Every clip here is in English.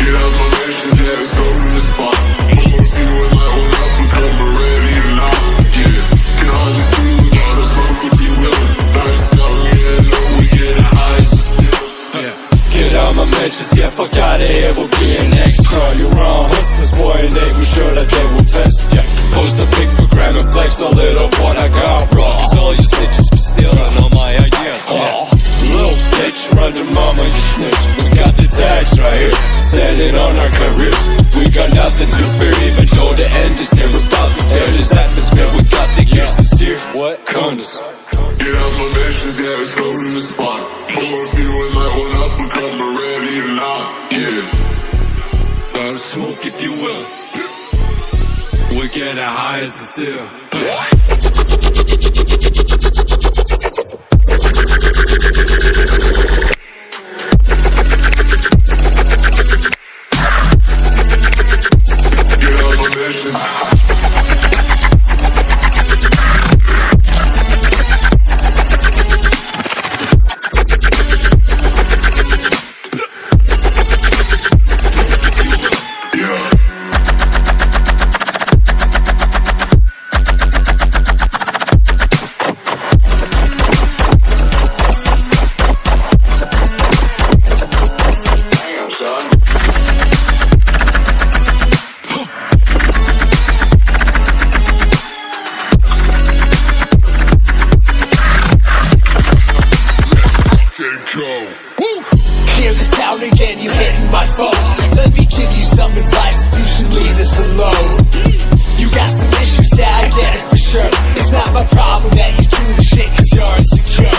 Get out my mansion, yeah, let's go to the spot. I'ma ready to. Yeah, can hardly see smoke if you will. We get high. Yeah. Get out my yeah, fuck out of here, we'll be an extra. You're hustlers, boy, and they sure that they will test ya. Yeah. Post a pic for gram and flex a little what I got raw. All you snitches, but still, I know my ideas. Oh. Little bitch, run to mama, you snitch got the tags right here, standing on our careers We got nothing to fear, even though the end is near about to tear this atmosphere We got the gears to steer, what? Condoms Get out my mentions, yeah, it's going to the spot. Pour a few and light one up, become ready or not. Yeah. Gotta smoke if you will We get as high as a seal go. Woo! Hear the sound again, you hitting my phone. Let me give you some advice, you should leave this alone. You got some issues, yeah, I get it for sure. It's not my problem that you do the shit cause you're insecure.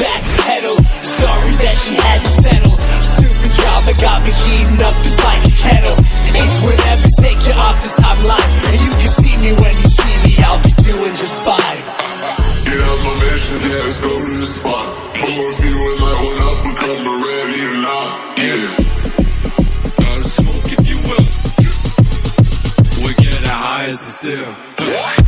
Backpedal, sorry that she had to settle. Stupid drama got me heating up just like get